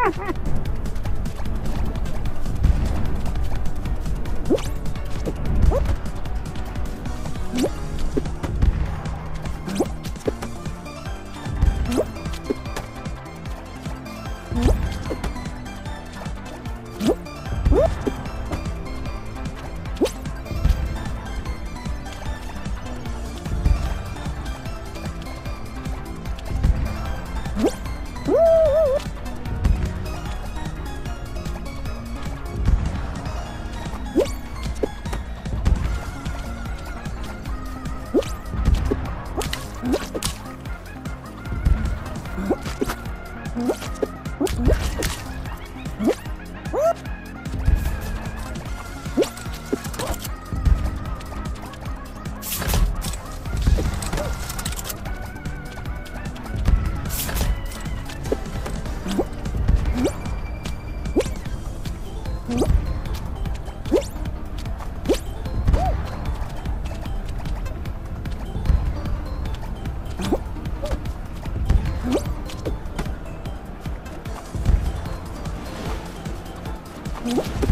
Ha ha ha! Mm-hmm. Uhum.